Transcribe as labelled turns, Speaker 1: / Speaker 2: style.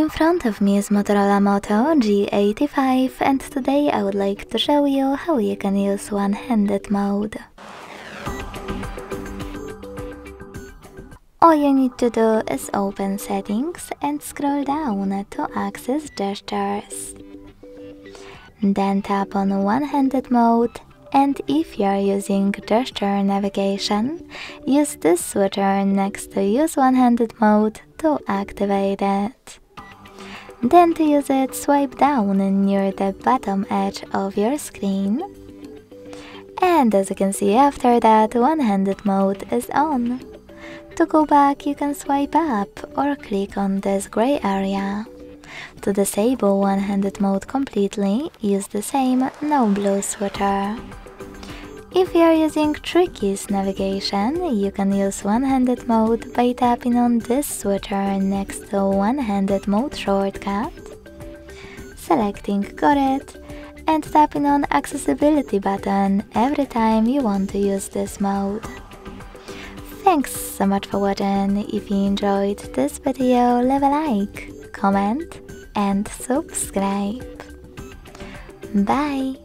Speaker 1: In front of me is Motorola Moto G85 and today I would like to show you how you can use one-handed mode. All you need to do is open settings and scroll down to access gestures. Then tap on one-handed mode and if you are using gesture navigation, use this switcher next to use one-handed mode to activate it. Then to use it, swipe down near the bottom edge of your screen. And as you can see after that, one-handed mode is on. To go back, you can swipe up or click on this gray area. To disable one-handed mode completely, use the same no blue switcher. If you are using Tricky's navigation, you can use one-handed mode by tapping on this switcher next to one-handed mode shortcut, selecting Got it, and tapping on accessibility button every time you want to use this mode. Thanks so much for watching, if you enjoyed this video leave a like, comment and subscribe. Bye!